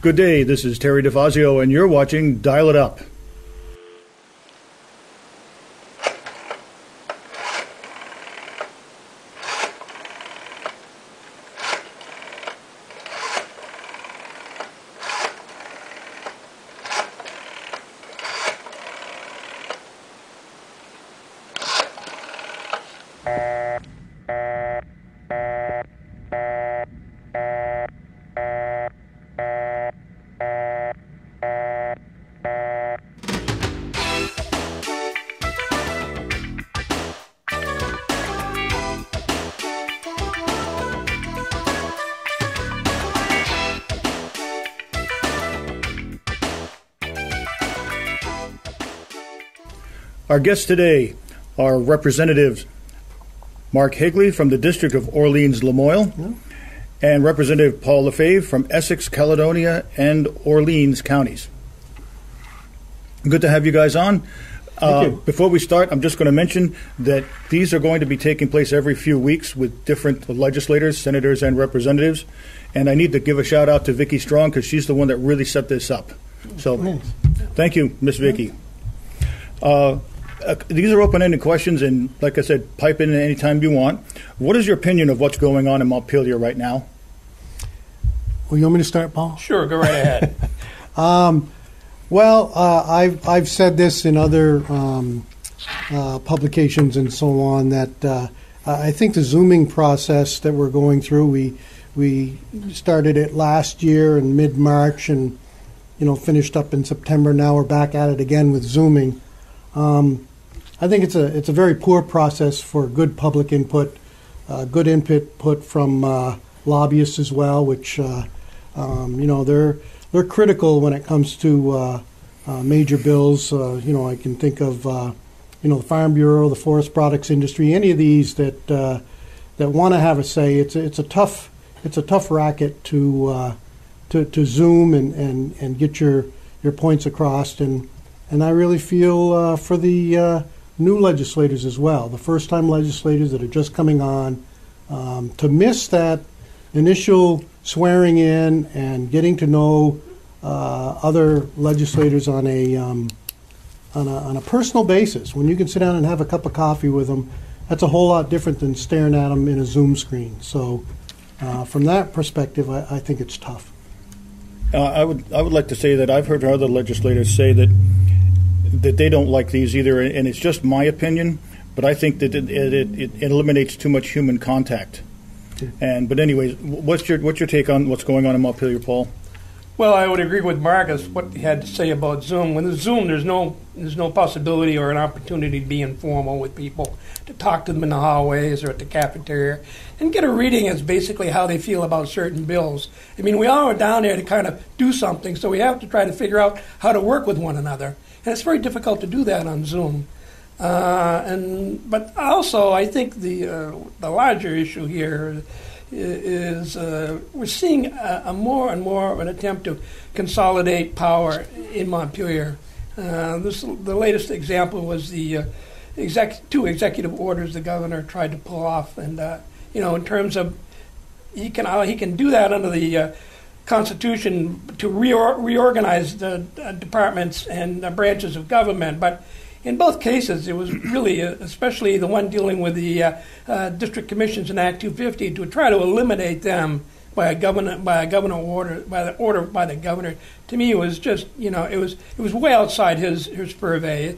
Good day, this is Terry Difazio, and you're watching Dial It Up. Our guests today are Representatives Mark Higley from the District of Orleans Lamoille and Representative Paul Lefebvre from Essex, Caledonia, and Orleans counties. Good to have you guys on. Uh. Before we start, I'm just going to mention that these are going to be taking place every few weeks with different legislators, senators, and representatives. And I need to give a shout out to Vicki Strong because she's the one that really set this up. So, thank you, Miss Vicki. Uh, uh, these are open-ended questions, and like I said, pipe in anytime you want. What is your opinion of what's going on in Montpelier right now? Well, you want me to start, Paul? Sure, go right ahead. Well, uh, I've I've said this in other um, uh, publications and so on that uh, I think the zooming process that we're going through we we started it last year in mid March and you know finished up in September. Now we're back at it again with zooming. Um, I think it's a it's a very poor process for good public input, uh, good input put from uh, lobbyists as well, which uh, um, you know they're they're critical when it comes to uh, uh, major bills. You know, I can think of you know the Farm Bureau, the forest products industry, any of these that that want to have a say. It's a, it's a tough it's a tough racket to to, to zoom and, and, and get your your points across. And and I really feel uh, for the uh, new legislators as well, the first time legislators that are just coming on, um, to miss that initial swearing in and getting to know uh, other legislators on a, um, on a on a personal basis. When you can sit down and have a cup of coffee with them, that's a whole lot different than staring at them in a Zoom screen. So, uh, from that perspective, I, I think it's tough. Uh, I would I would like to say that I've heard other legislators say that that they don't like these either, and it's just my opinion. But I think that it, it, it, eliminates too much human contact. And but anyways, what's your what's your take on what's going on in Montpelier, Paul? well, I would agree with Marcus what he had to say about Zoom. When there's Zoom, there's no there's no possibility or an opportunity to be informal with people, to talk to them in the hallways or at the cafeteria, and get a reading as basically how they feel about certain bills. I mean, we all are down there to kind of do something, so we have to try to figure out how to work with one another, and it's very difficult to do that on Zoom. Uh, and but also, I think the uh, the larger issue here is uh, we're seeing a, a more and more of an attempt to consolidate power in Montpelier. Uh, this the latest example was the uh, exec, two executive orders the governor tried to pull off, and uh, you know, in terms of he can he can do that under the Constitution to reor- reorganize the uh, departments and branches of government, but in both cases, it was really, uh, especially the one dealing with the uh, uh, district commissions in Act 250, to try to eliminate them by a governor by a governor order by the order by the governor. To me, it was just you know it was it was way outside his his purvey.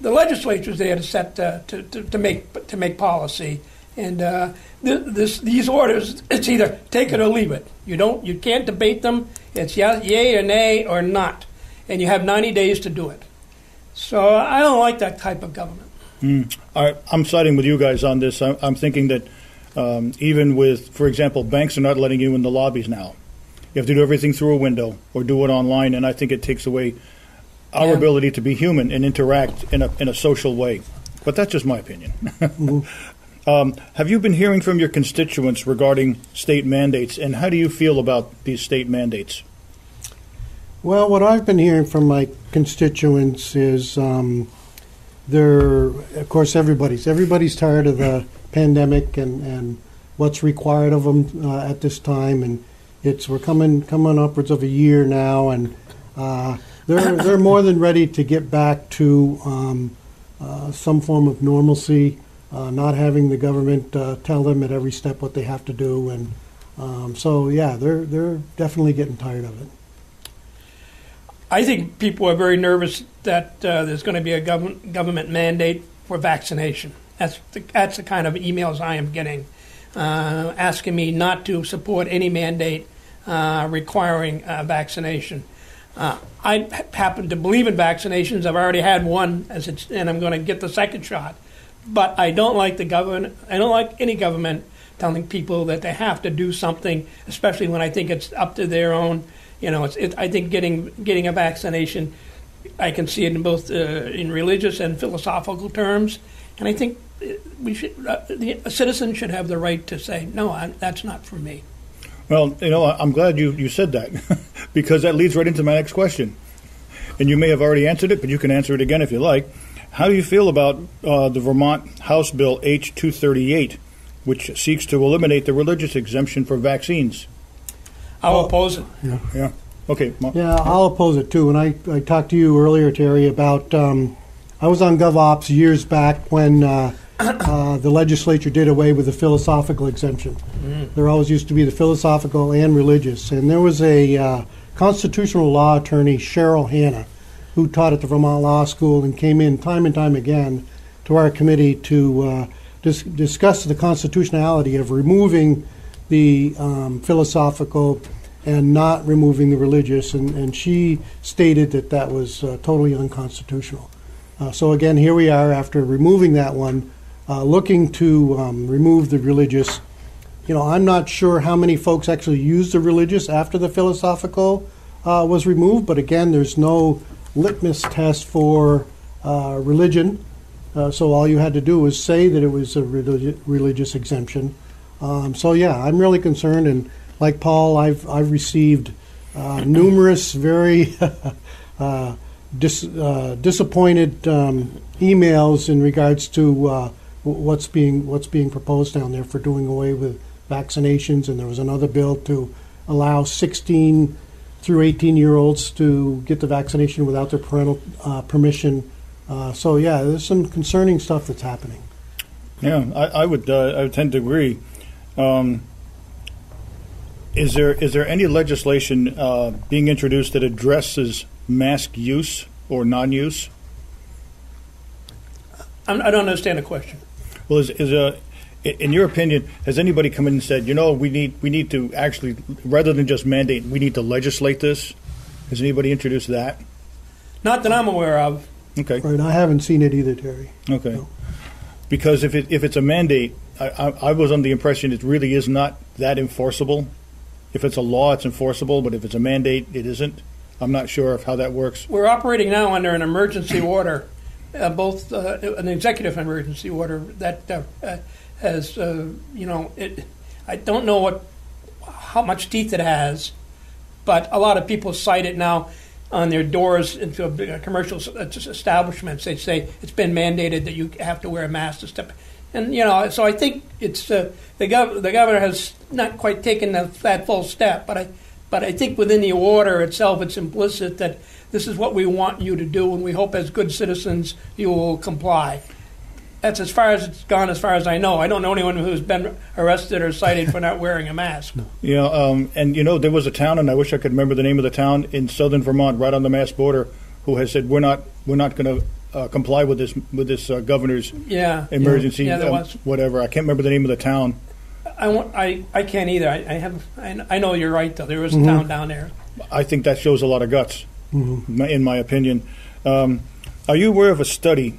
The legislature's there to set uh, to, to to make to make policy. And uh, th- this, these orders, it's either take it or leave it. You don't, you can't debate them. It's yeah, yay or nay or not, and you have 90 days to do it. So I don't like that type of government. I, I'm siding with you guys on this. I, I'm thinking that um, even with, for example, banks are not letting you in the lobbies now. You have to do everything through a window or do it online, and I think it takes away our Yeah. ability to be human and interact in a in a social way. But that's just my opinion. um, have you been hearing from your constituents regarding state mandates, and how do you feel about these state mandates? Well, what I've been hearing from my constituents is um, they're, of course, everybody's everybody's tired of the pandemic and, and what's required of them uh, at this time, and it's we're coming coming upwards of a year now, and uh, they're they're more than ready to get back to um, uh, some form of normalcy, uh, not having the government uh, tell them at every step what they have to do, and um, so yeah, they're they're definitely getting tired of it. I think people are very nervous that uh, there's going to be a government government mandate for vaccination. That's the, that's the kind of emails I am getting, uh, asking me not to support any mandate uh, requiring uh, vaccination. Uh, I happen to believe in vaccinations. I've already had one, as it's, and I'm going to get the second shot. But I don't like the government. I don't like any government telling people that they have to do something, especially when I think it's up to their own. You know, it's, it, I think getting getting a vaccination, I can see it in both uh, in religious and philosophical terms, and I think uh, we should uh, the, a citizen should have the right to say no, I, that's not for me. Well, you know, I'm glad you, you said that because that leads right into my next question. And you may have already answered it, but you can answer it again if you like. How do you feel about uh, the Vermont House Bill H238, which seeks to eliminate the religious exemption for vaccines? I'll oppose it. Yeah. Okay. Yeah, I'll oppose it too. And I, I talked to you earlier, Terry, about um, I was on GovOps years back when uh, uh, the legislature did away with the philosophical exemption. There always used to be the philosophical and religious. And there was a uh, constitutional law attorney, Cheryl Hanna, who taught at the Vermont Law School and came in time and time again to our committee to uh, dis- discuss the constitutionality of removing the um, philosophical and not removing the religious. And, and she stated that that was uh, totally unconstitutional. Uh, so again, here we are after removing that one, uh, looking to um, remove the religious. You know, I'm not sure how many folks actually used the religious after the philosophical uh, was removed, but again, there's no litmus test for uh, religion. Uh, so all you had to do was say that it was a religi- religious exemption. Um, so yeah, I'm really concerned, and like Paul, I've I've received uh, numerous very uh, dis, uh, disappointed um, emails in regards to uh, what's being what's being proposed down there for doing away with vaccinations, and there was another bill to allow 16 through 18 year olds to get the vaccination without their parental uh, permission. Uh, so yeah, there's some concerning stuff that's happening. Yeah, I, I would uh, I would tend to agree. Um, is there is there any legislation uh, being introduced that addresses mask use or non-use? I'm, I don't understand the question. Well, is, is a, in your opinion, has anybody come in and said, you know, we need we need to actually, rather than just mandate, we need to legislate this? Has anybody introduced that? Not that I'm aware of. Okay, Right, I haven't seen it either, Terry. okay. No. Because if it if it's a mandate, I, I, I was under the impression it really is not that enforceable. If it's a law, it's enforceable, but if it's a mandate, it isn't. I'm not sure of how that works. We're operating now under an emergency order, uh, both uh, an executive emergency order that uh, has, uh, you know, it. I don't know what, how much teeth it has, but a lot of people cite it now on their doors into commercial uh, establishments. They say it's been mandated that you have to wear a mask to step. And you know, so I think it's uh, the gov- the governor has not quite taken the, that full step, but I but I think within the order itself, it's implicit that this is what we want you to do, and we hope as good citizens you will comply. That's as far as it's gone, as far as I know. I don't know anyone who's been arrested or cited for not wearing a mask. You know, um, and you know, there was a town, and I wish I could remember the name of the town in southern Vermont, right on the Mass border, who has said we're not we're not going to uh, comply with this with this uh, governor's Yeah, emergency Yeah, there um, whatever. I can't remember the name of the town. I, want, I, I can't either. I, I have. I, I know you're right though. There is a Mm-hmm. town down there. I think that shows a lot of guts, my- in my opinion. Um, are you aware of a study?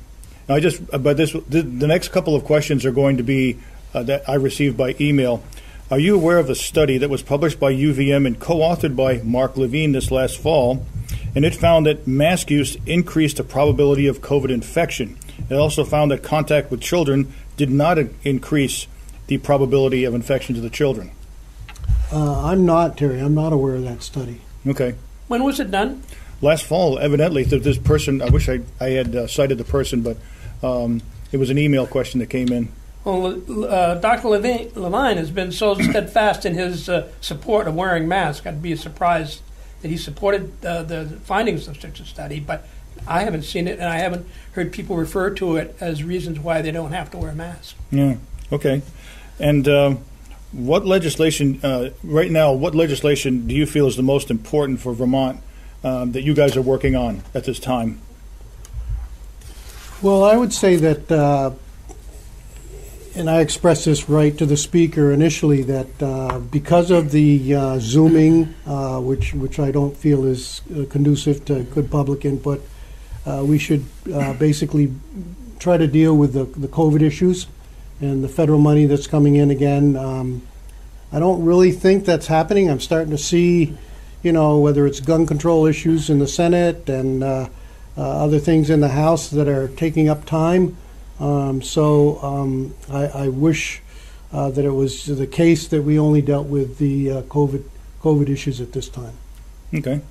I just, uh, but this, the, the next couple of questions are going to be uh, that I received by email. Are you aware of a study that was published by UVM and co-authored by Mark Levine this last fall? And it found that mask use increased the probability of COVID infection. It also found that contact with children did not increase the probability of infection to the children. Uh, I'm not, Terry. I'm not aware of that study. Okay. When was it done? last fall, evidently, th- this person, I wish I, I had uh, cited the person, but um, it was an email question that came in. Well, uh, Dr. Levine, Levine has been so steadfast in his uh, support of wearing masks. I'd be surprised that he supported uh, the findings of such a study, but I haven't seen it, and I haven't heard people refer to it as reasons why they don't have to wear masks. Yeah. Okay. And um, what legislation uh, right now? What legislation do you feel is the most important for Vermont um, that you guys are working on at this time? Well, I would say that, uh, and I expressed this right to the speaker initially, that uh, because of the uh, zooming, uh, which which I don't feel is uh, conducive to good public input, uh, we should basically try to deal with the, the COVID issues and the federal money that's coming in again. Um, I don't really think that's happening. I'm starting to see, you know, whether it's gun control issues in the Senate and other things in the House that are taking up time. Um, so um, I, I wish uh, that it was the case that we only dealt with the uh, COVID COVID issues at this time. Okay.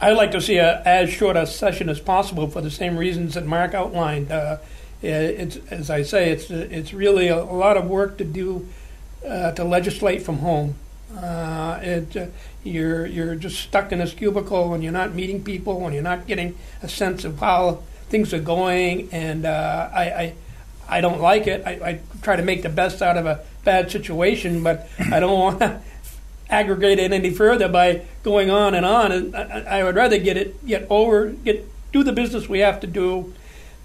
I'd like to see a, as short a session as possible for the same reasons that Mark outlined. Uh, it's, as I say, it's it's really a, a lot of work to do uh, to legislate from home. Uh, it, uh, you're you're just stuck in this cubicle and you're not meeting people and you're not getting a sense of how things are going. And uh, I, I I don't like it. I, I try to make the best out of a bad situation, but I don't want to aggravate it any further by going on and on. And I, I would rather get it get over get do the business we have to do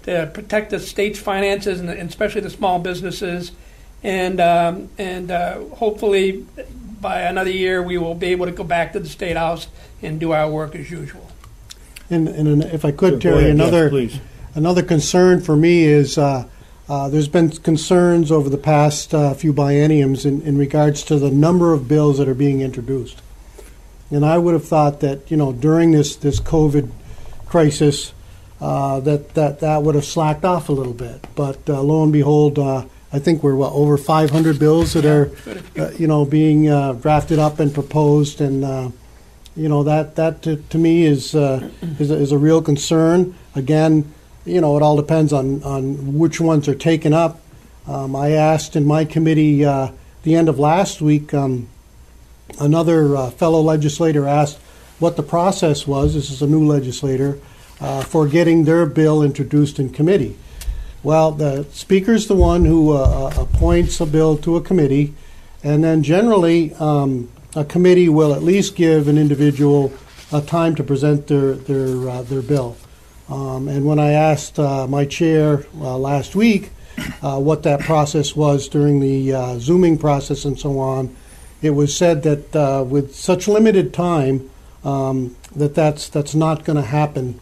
to protect the state's finances and, and especially the small businesses, and um, and uh, hopefully by another year we will be able to go back to the state house and do our work as usual. And, and if I could, Sure, go Terry, ahead. Another please. another concern for me is uh, uh, there's been concerns over the past uh, few bienniums in, in regards to the number of bills that are being introduced. And I would have thought that you know during this this COVID crisis uh, that that that would have slacked off a little bit. But uh, lo and behold, uh, I think we're what, over 500 bills that are uh, you know being uh, drafted up and proposed, and uh, you know that that to, to me is uh, is, a, is a real concern. Again, you know it all depends on on which ones are taken up. Um, I asked in my committee uh, the end of last week. Um, another uh, fellow legislator asked what the process was. This is a new legislator uh, for getting their bill introduced in committee. Well, the speaker's the one who uh, uh, appoints a bill to a committee, and then generally um, a committee will at least give an individual a time to present their their uh, their bill. Um, and when I asked uh, my chair uh, last week uh, what that process was during the zooming process and so on, it was said that with such limited time um, that that's that's not going to happen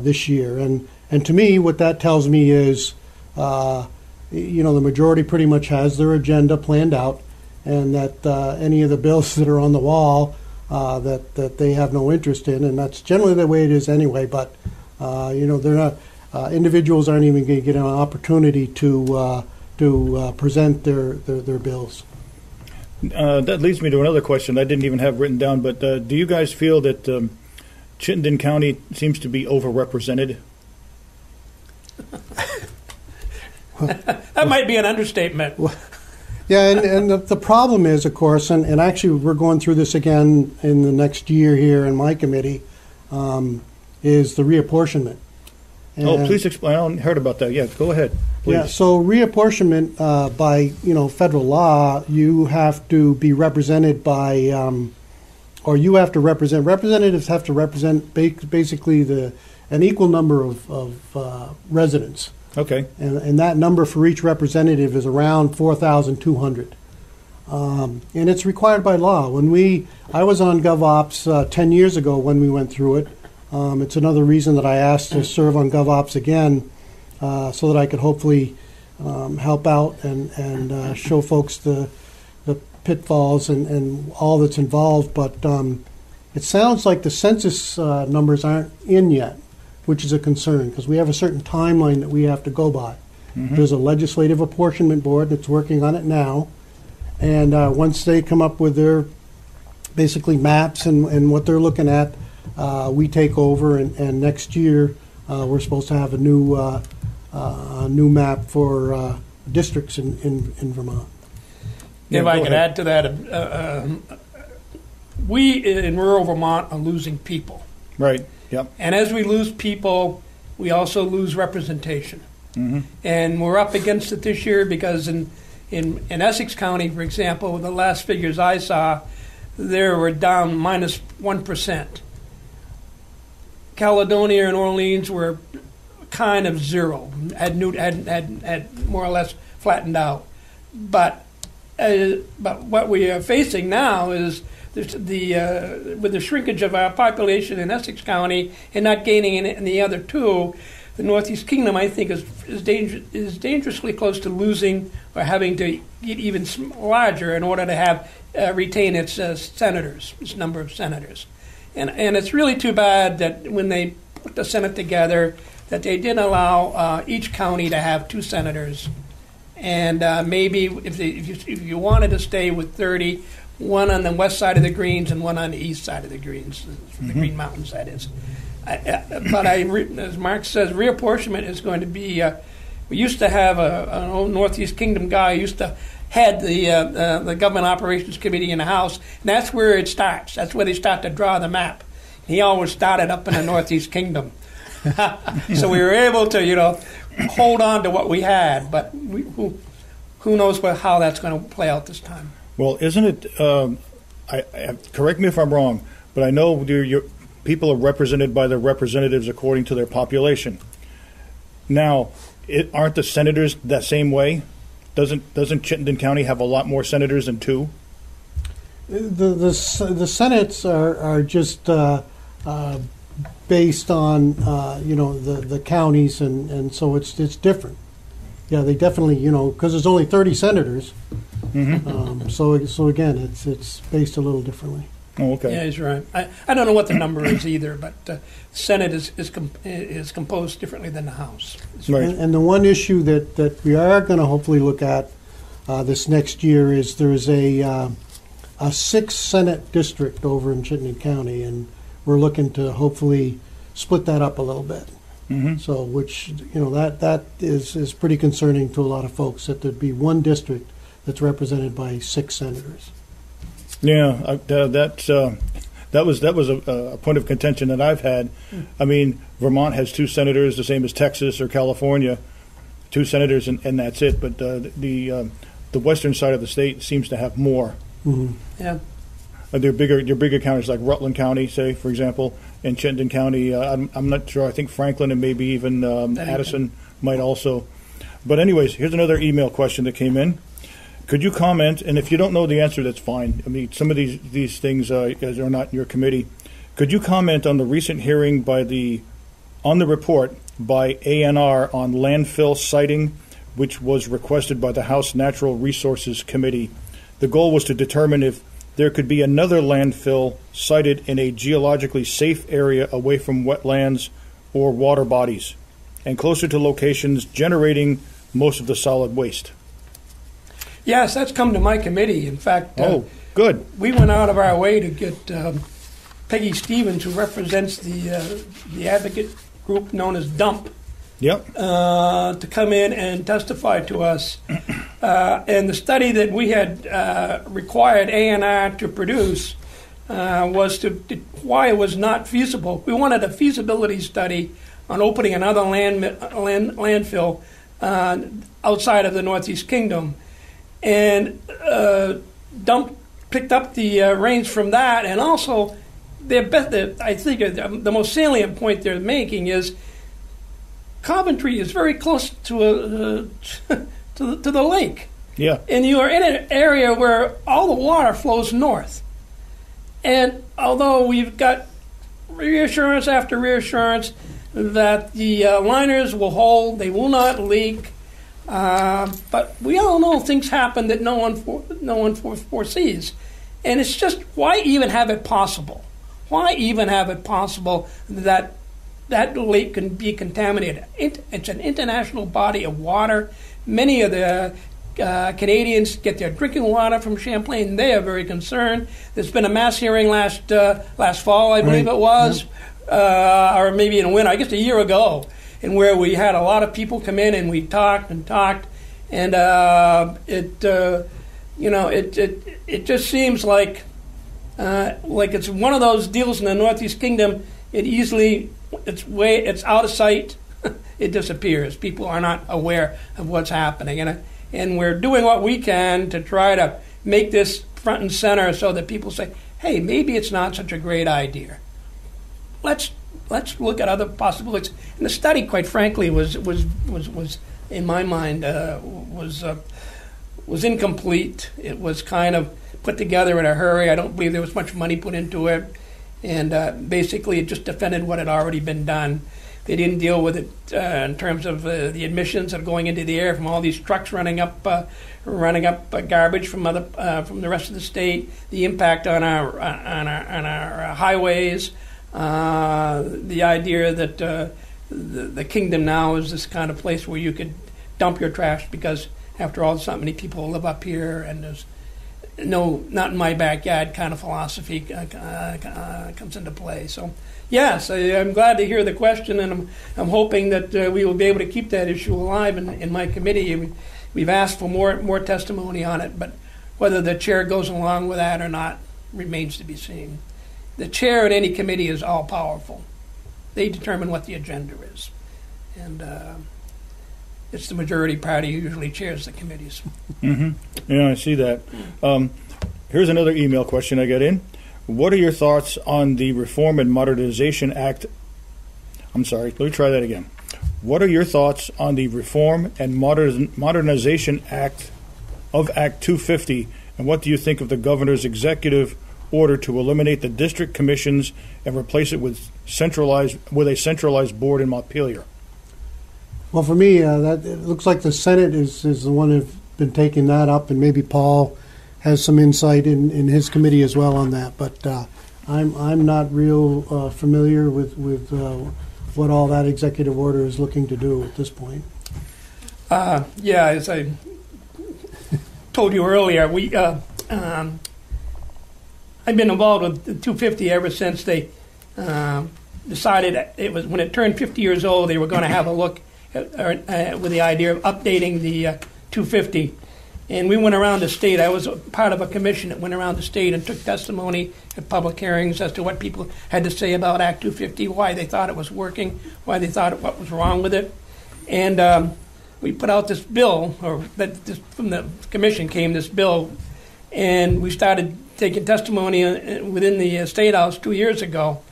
this year. And and to me, what that tells me is, uh, you know, the majority pretty much has their agenda planned out, and that uh, any of the bills that are on the wall uh, that that they have no interest in, and that's generally the way it is anyway. But uh, you know, they're not uh, individuals aren't even going to get an opportunity to uh, to present their, their their bills. That leads me to another question I didn't even have written down. But do you guys feel that um, Chittenden County seems to be overrepresented? That might be an understatement. Yeah, and, and the, the problem is, of course, and, and actually we're going through this again in the next year here in my committee, um, is the reapportionment. oh, please explain. I haven't heard about that yet. Go ahead, please. Yeah, so reapportionment uh, by you know federal law, you have to be represented by, um, or you have to represent. Representatives have to represent ba- basically the an equal number of, of uh, residents, Okay. and, and that number for each representative is around four thousand two hundred. Um, and it's required by law. When we, I was on GovOps uh, 10 years ago when we went through it. Um, it's another reason that I asked to serve on GovOps again uh, so that I could hopefully um, help out and, and uh, show folks the, the pitfalls and, and all that's involved. But um, it sounds like the census uh, numbers aren't in yet, which is a concern because we have a certain timeline that we have to go by. There's a legislative apportionment board that's working on it now. And uh, once they come up with their basically maps and, and what they're looking at, uh, we take over. And, and next year, uh, we're supposed to have a new uh, uh, a new map for uh, districts in, in, in Vermont. Yeah, if I could ahead. add to that, uh, um, we in rural Vermont are losing people. Right. Yep. And as we lose people, we also lose representation. And we're up against it this year because in, in, in Essex County, for example, the last figures I saw, there were down minus 1. Caledonia and Orleans were kind of zero, had, new, had, had, had more or less flattened out. But, uh, but what we are facing now is the, the uh, with the shrinkage of our population in Essex County and not gaining in, the other two, the Northeast Kingdom, I think, is is, danger, is dangerously close to losing or having to get even larger in order to have uh, retain its uh, senators, its number of senators, and and it's really too bad that when they put the Senate together, that they didn't allow uh, each county to have two senators, and uh, maybe if, they, if you if you wanted to stay with thirty. One on the west side of the Greens and one on the east side of the Greens, the Green Mountains, that is. I, I, but I, re- as Mark says, reapportionment is going to be. Uh, we used to have a, an old Northeast Kingdom guy used to head the uh, uh, the government operations committee in the House, and that's where it starts. That's where they start to draw the map. He always started up in the Northeast Kingdom, so we were able to, you know, hold on to what we had. But we, who, who knows what, how that's going to play out this time? Well, isn't it? Um, I, I, correct me if I'm wrong, but I know people are represented by their representatives according to their population. Now, it, aren't the senators that same way? Doesn't doesn't Chittenden County have a lot more senators than two? The the the senates are are just uh, uh, based on uh, you know the, the counties and, and so it's it's different. Yeah, they definitely you know because there's only 30 senators. Um, so so again, it's it's based a little differently. Oh, okay. Yeah, he's right. I, I don't know what the number is either, but uh, Senate is is, com- is composed differently than the House. Right. And, and the one issue that, that we are going to hopefully look at uh, this next year is there's a uh, a six Senate district over in Chittenden County, and we're looking to hopefully split that up a little bit. Mhm. So, which you know that that is is pretty concerning to a lot of folks that there'd be one district that's represented by six senators. Yeah, I, uh, that uh, that was that was a, a point of contention that I've had. I mean, Vermont has two senators, the same as Texas or California, two senators, and, and that's it. But uh, the uh, the western side of the state seems to have more. hmm Yeah. Uh, they're bigger. They're bigger counties like Rutland County, say for example, and Chittenden County. Uh, I'm, I'm not sure. I think Franklin and maybe even um, Addison might also. But anyways, here's another email question that came in. Could you comment? And if you don't know the answer, that's fine. I mean, some of these these things uh, are not in your committee. Could you comment on the recent hearing by the on the report by ANR on landfill siting, which was requested by the House Natural Resources Committee? The goal was to determine if there could be another landfill sited in a geologically safe area away from wetlands or water bodies, and closer to locations generating most of the solid waste. Yes, that's come to my committee. In fact, uh, Oh, good. we went out of our way to get um, Peggy Stevens, who represents the uh, the advocate group known as DUMP, Yep. uh, to come in and testify to us. Uh, and the study that we had uh, required ANR to produce uh, was to, to why it was not feasible. We wanted a feasibility study on opening another land, land landfill uh, outside of the Northeast Kingdom, and uh, DUMP picked up the uh, reins from that, and also. Their best, the, I think uh, the most salient point they're making is Coventry is very close to a uh, to, the, to the lake, Yeah. and you are in an area where all the water flows north. And although we've got reassurance after reassurance that the uh, liners will hold, they will not leak, uh, but we all know things happen that no one for, no one for, foresees, and it's just why even have it possible? Why even have it possible that that lake can be contaminated? It, it's an international body of water. Many of the uh, Canadians get their drinking water from Champlain. They are very concerned. There's been a mass hearing last uh, last fall, I believe Right. it was, uh, or maybe in winter. I guess a year ago, and where we had a lot of people come in and we talked and talked, and uh, it uh, you know it, it it just seems like uh, like it's one of those deals in the Northeast Kingdom. It easily it's way it's out of sight. it disappears. People are not aware of what's happening, and and we're doing what we can to try to make this front and center so that people say, "Hey, maybe it's not such a great idea." Let's let's look at other possibilities. And the study, quite frankly, was was was was in my mind uh, was uh, was incomplete. It was kind of put together in a hurry. I don't believe there was much money put into it, and uh, basically it just defended what had already been done. They didn't deal with it uh, in terms of uh, the emissions that are going into the air from all these trucks running up, uh, running up garbage from other from the rest of the state. The impact on our on our on our highways. The idea that the, the kingdom now is this kind of place where you could dump your trash because after all, not many people live up here, and there's no, not in my backyard kind of philosophy uh, uh, uh, comes into play. So, yes, I, am glad to hear the question, and I'm, I'm hoping that uh, we will be able to keep that issue alive in, in my committee. We, we've asked for more, more testimony on it, but whether the chair goes along with that or not remains to be seen. The chair in any committee is all powerful. They determine what the agenda is. And uh, it's the majority party who usually chairs the committees. Mm-hmm. Yeah, I see that. Um, here's another email question I got in. What are your thoughts on the Reform and Modernization Act? I'm sorry, let me try that again. What are your thoughts on the Reform and Modern, Modernization Act of Act 250, and what do you think of the governor's executive order to eliminate the district commissions and replace it with centralized with a centralized board in Montpelier? Well, for me, uh, that it looks like the Senate is, is the one who've been taking that up, and maybe Paul has some insight in, in his committee as well on that. But uh, I'm I'm not real uh, familiar with with uh, what all that executive order is looking to do at this point. Uh, yeah, as I told you earlier, we uh, um, I've been involved with the 250 ever since they decided it was when it turned 50 years old. They were going to have a look uh, uh, with the idea of updating the uh, 250. And we went around the state. I was part of a commission that went around the state and took testimony at public hearings as to what people had to say about Act 250, why they thought it was working, why they thought what was wrong with it. And um, we put out this bill, or that this, from the commission came this bill, and we started taking testimony within the state house two years ago.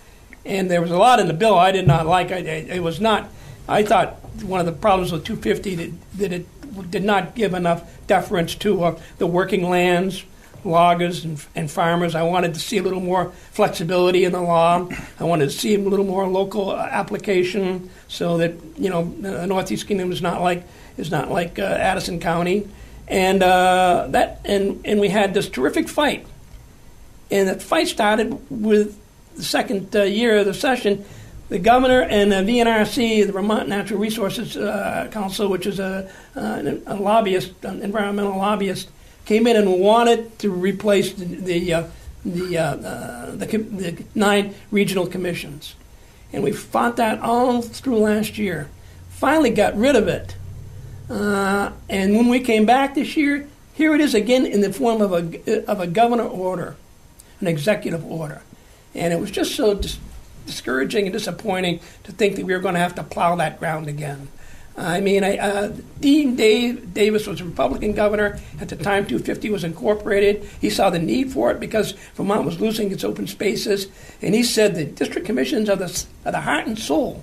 And there was a lot in the bill I did not like. it was not. I thought one of the problems with 250 that, that it did not give enough deference to uh, the working lands, loggers, and, and, farmers. I wanted to see a little more flexibility in the law. I wanted to see a little more local uh, application, so that you know the Northeast Kingdom is not like is not like uh, Addison County, and uh, that and and we had this terrific fight, and the fight started with the second uh, year of the session the governor and the VNRC, the Vermont Natural Resources uh, Council, which is a, uh, a, lobbyist, an environmental lobbyist, came in and wanted to replace the the, uh, the, uh, uh, the, the, nine regional commissions. And we fought that all through last year. Finally got rid of it. And when we came back this year, here it is again in the form of a, of a governor order, an executive order. And it was just so dis- discouraging and disappointing to think that we were going to have to plow that ground again. I mean, I, uh, Deane Dave Davis was a Republican governor at the time 250 was incorporated. He saw the need for it because Vermont was losing its open spaces, and he said the district commissions are the, are the heart and soul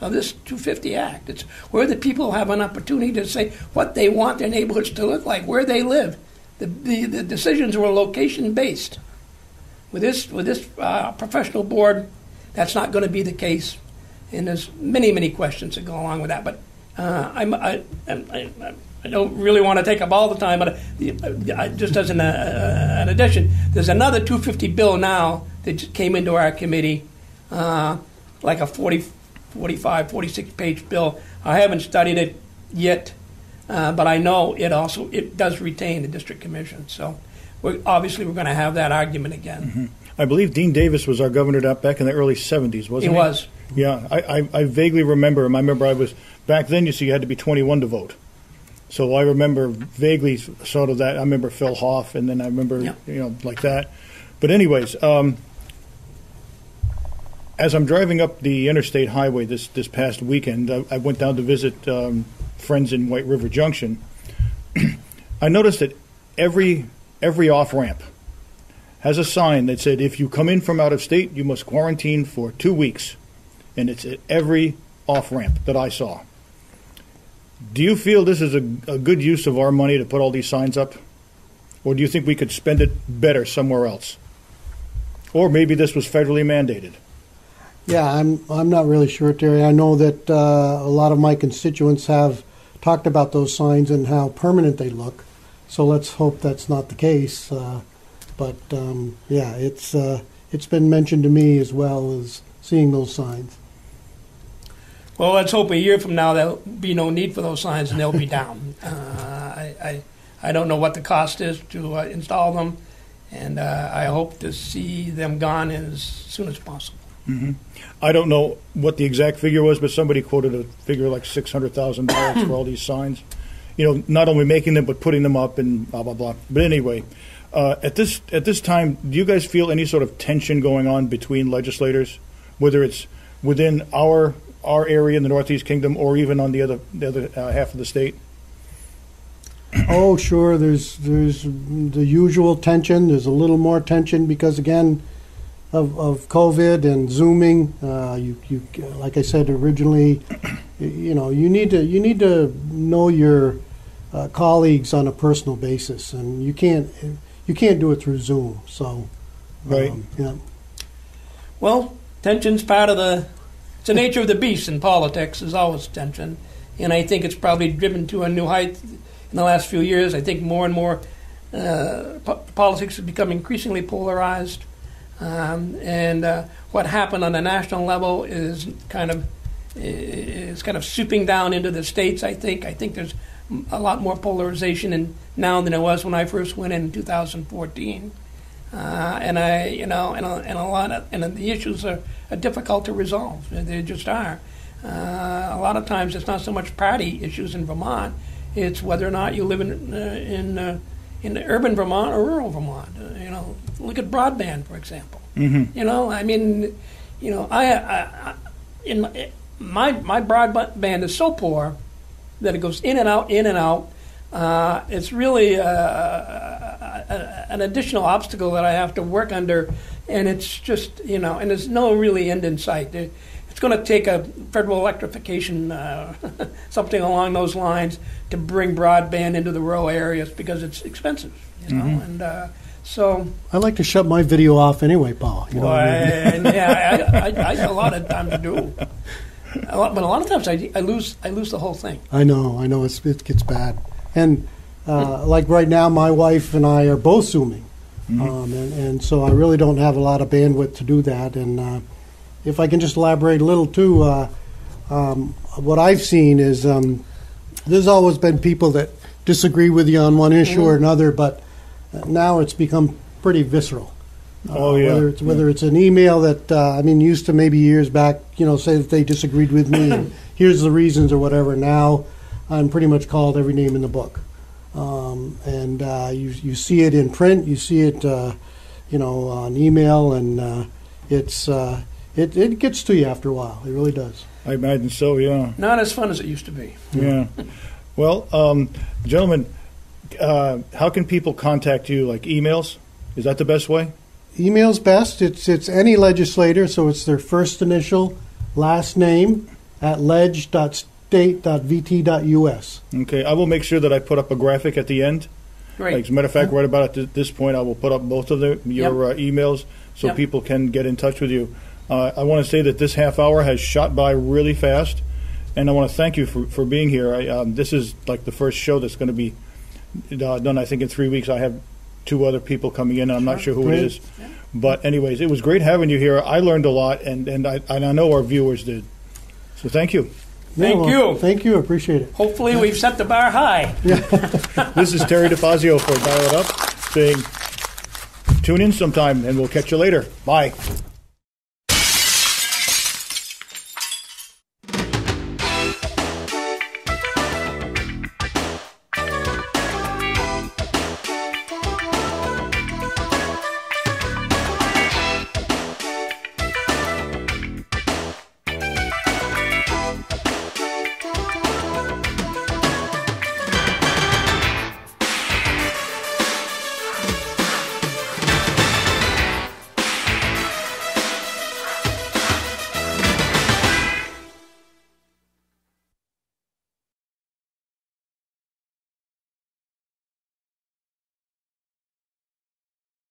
of this 250 Act. It's where the people have an opportunity to say what they want their neighborhoods to look like, where they live. The, the, the decisions were location based. With this, with this uh, professional board, that's not going to be the case, and there's many, many questions that go along with that. But uh, I'm, I, I, I, don't really want to take up all the time, but uh, just as an, uh, an addition, there's another 250 bill now that came into our committee, uh, like a 40, 45, 46 page bill. I haven't studied it yet, uh, but I know it also it does retain the district commission. So we're, obviously we're going to have that argument again. Mm-hmm. I believe Deane Davis was our governor back in the early 70s, wasn't he? He was. Yeah, I, I, I vaguely remember him. I remember I was, back then, you see, you had to be 21 to vote. So I remember vaguely sort of that. I remember Phil Hoff, and then I remember Yeah. you know like that. But anyways, um, as I'm driving up the interstate highway this this past weekend, I, I went down to visit um, friends in White River Junction. I noticed that every every off ramp has a sign that said, "If you come in from out of state, you must quarantine for two weeks," and it's at every off ramp that I saw. Do you feel this is a, a good use of our money to put all these signs up, or do you think we could spend it better somewhere else? Or maybe this was federally mandated. Yeah, I'm I'm not really sure, Terry. I know that uh, a lot of my constituents have talked about those signs and how permanent they look. So let's hope that's not the case. Uh, but um, yeah, it's uh, it's been mentioned to me as well as seeing those signs. Well, let's hope a year from now there'll be no need for those signs and they'll be down. Uh, I, I, I don't know what the cost is to uh, install them, and uh, I hope to see them gone as soon as possible. I don't know what the exact figure was, but somebody quoted a figure like six hundred thousand dollars for all these signs. You know, not only making them but putting them up and blah blah blah. But anyway, uh, at this at this time, do you guys feel any sort of tension going on between legislators, whether it's within our our area in the Northeast Kingdom or even on the other the other uh, half of the state? Oh, sure. There's there's the usual tension. There's a little more tension because again of, of COVID and zooming. Uh, you you like I said originally, you know you need to you need to know your uh, colleagues on a personal basis, and you can't you can't do it through Zoom. So Right. um, yeah. Well, tension's part of the. It's the nature of the beast in politics. There's always tension, and I think it's probably driven to a new height in the last few years. I think more and more uh, po- politics has become increasingly polarized, um, and uh, what happened on the national level is kind of is kind of souping down into the states. I think. I think there's a lot more polarization in now than there was when I first went in 2014. Uh, and I, you know, and a, and a lot of, and the issues are, are difficult to resolve. They just are. Uh, a lot of times, it's not so much party issues in Vermont; it's whether or not you live in uh, in uh, in urban Vermont or rural Vermont. Uh, you know, look at broadband, for example. Mm-hmm. You know, I mean, you know, I, I, I in my, my my broadband is so poor that it goes in and out, in and out. Uh, it's really uh, a, a, an additional obstacle that I have to work under, and it's just you know, and there's no really end in sight. It- It's going to take a federal electrification, uh, something along those lines, to bring broadband into the rural areas because it's expensive, you know, and uh, so. I like to shut my video off anyway, Paul. You know Well, what I mean? and, yeah, I, I, I got a lot of time to do. A lot, but a lot of times I, I lose I lose the whole thing. I know, I know, it's, it gets bad. And uh, like right now, my wife and I are both Zooming. Um, and, and so I really don't have a lot of bandwidth to do that. And uh, if I can just elaborate a little too, uh, um, what I've seen is um, there's always been people that disagree with you on one issue or another, but now it's become pretty visceral. Oh, Uh, yeah. Whether it's whether it's an email that uh, I mean used to maybe years back, you know, say that they disagreed with me and here's the reasons or whatever. Now I'm pretty much called every name in the book, um, and uh, you you see it in print, you see it, uh, you know, on email, and uh, it's uh, it it gets to you after a while. It really does. I imagine so. Yeah. Not as fun as it used to be. Yeah. Well, um, gentlemen, uh, how can people contact you? Like emails? Is that the best way? Email's best. It's it's any legislator, so it's their first initial, last name at leg.state.vt.us. Okay. I will make sure that I put up a graphic at the end. Great. Like, as a matter of fact, right about at this point, I will put up both of the, your uh, emails so Yep. people can get in touch with you. Uh, I want to say that this half hour has shot by really fast, and I want to thank you for, for being here. I, um, this is like the first show that's going to be uh, done, I think, in three weeks. I have two other people coming in, and I'm not sure who it Great. is. But, anyways, it was great having you here. I learned a lot, and, and, I, and I know our viewers did. So thank you. Thank you. Thank you. Appreciate it. Hopefully, we've set the bar high. This is Terry Difazio for Dial It Up saying, tune in sometime, and we'll catch you later. Bye.